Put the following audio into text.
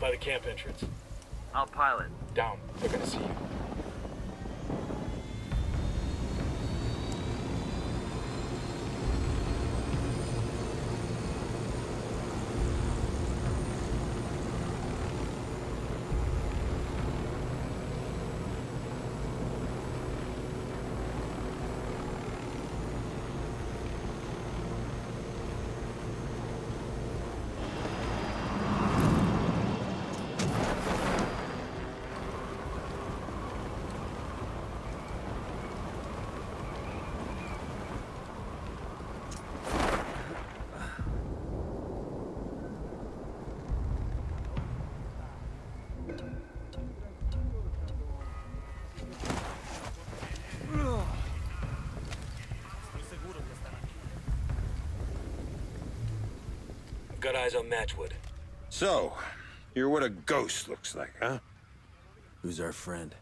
By the camp entrance. I'll pilot. Down. They're gonna see you. Got eyes on Matchwood. So, you're what a ghost looks like, huh? Who's our friend?